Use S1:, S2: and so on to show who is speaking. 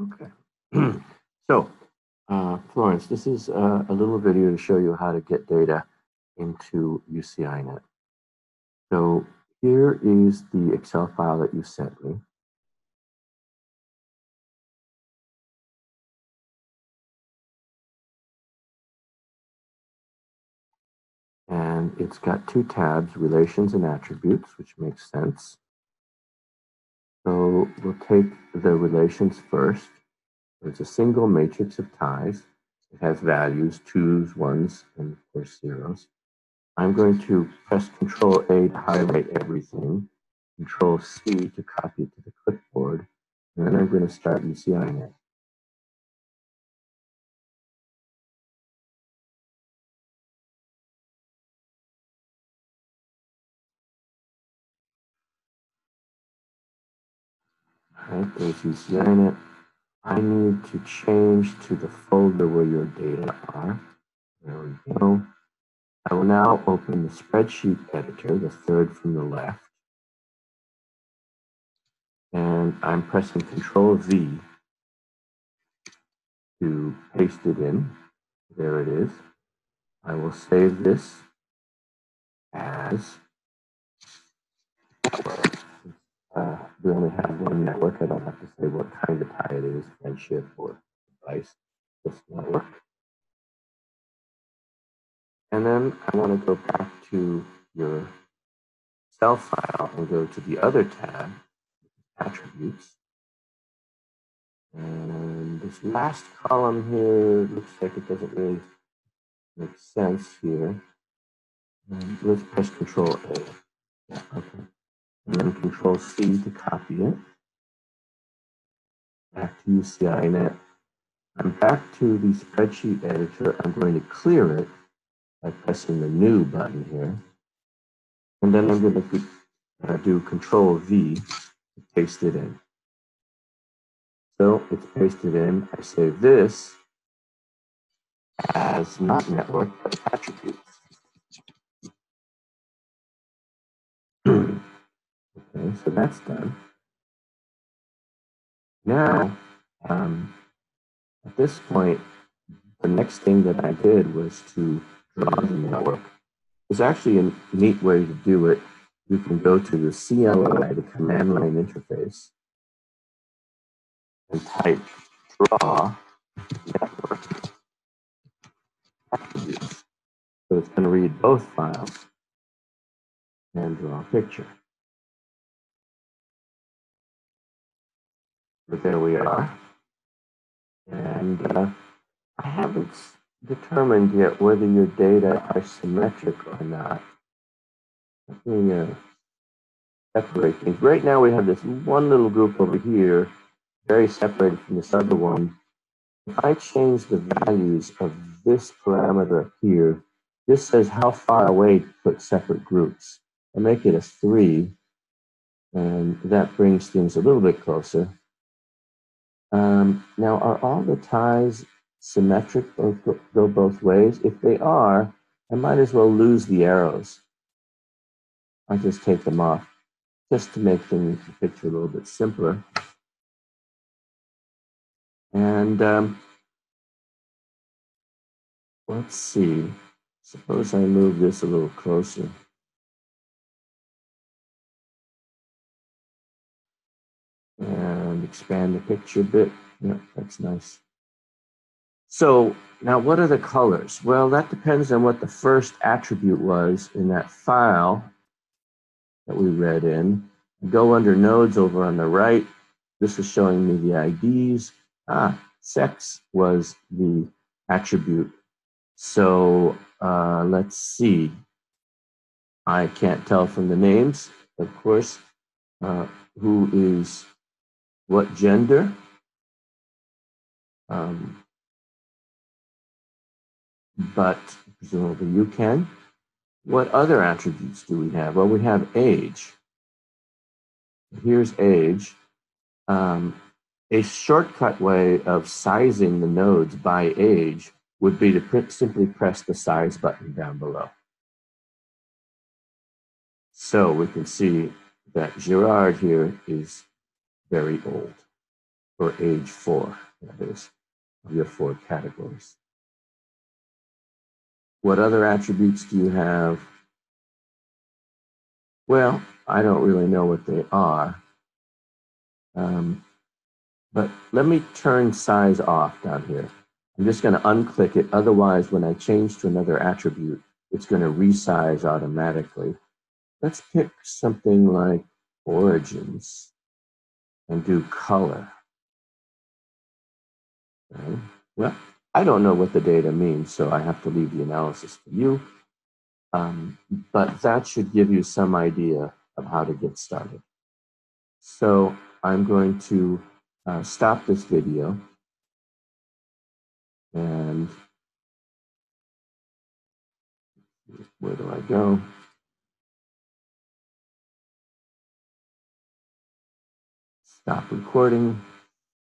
S1: Okay. so, uh, Florence, this is uh, a little video to show you how to get data into UCINet. So here is the Excel file that you sent me. And it's got two tabs, relations and attributes, which makes sense. So we'll take the relations first. It's a single matrix of ties. It has values, twos, ones, and of course zeros. I'm going to press Control A to highlight everything, Control C to copy it to the clipboard, and then I'm going to start UCINet. All right, there's UCINet. I need to change to the folder where your data are. There we go. I will now open the spreadsheet editor, the third from the left. And I'm pressing Control V to paste it in. There it is. I will save this as uh, we only have one network. I don't have to say what kind of tie it is, friendship or device, just network. And then I want to go back to your Excel file and go to the other tab, attributes. And this last column here looks like it doesn't really make sense here. And let's press Control A. Yeah, okay. And then Control C to copy it. Back to UCINet. I'm back to the spreadsheet editor. I'm going to clear it by pressing the new button here. And then I'm going to do Control V to paste it in. So it's pasted in. I save this as not network, but attributes. So that's done. Now, um, at this point, the next thing that I did was to draw the network. There's actually a neat way to do it. You can go to the CLI, the command line interface, and type draw network attributes. So it's going to read both files and draw a picture. But there we are. And uh, I haven't determined yet whether your data are symmetric or not. Let me uh, separate things. Right now we have this one little group over here, very separated from this other one. If I change the values of this parameter here, this says how far away to put separate groups. I make it a three, and that brings things a little bit closer. Um, now, are all the ties symmetric both go both ways? If they are, I might as well lose the arrows. I just take them off just to make the picture a little bit simpler. And um, let's see. Suppose I move this a little closer. And expand the picture a bit. Yeah, that's nice. So now what are the colors? Well, that depends on what the first attribute was in that file that we read in. Go under nodes over on the right. This is showing me the IDs. Ah, sex was the attribute. So uh, let's see. I can't tell from the names, of course, uh, who is what gender. Um, but presumably you can. What other attributes do we have? Well, we have age. Here's age. Um, a shortcut way of sizing the nodes by age would be to simply press the size button down below. So we can see that Gerard here is very old. or age four, that is, of your four categories. What other attributes do you have? Well, I don't really know what they are. Um, but let me turn size off down here. I'm just going to unclick it. Otherwise, when I change to another attribute, it's going to resize automatically. Let's pick something like origins and do color. Okay. Well, I don't know what the data means, so I have to leave the analysis for you. Um, but that should give you some idea of how to get started. So I'm going to uh, stop this video and where do I go? Stop recording.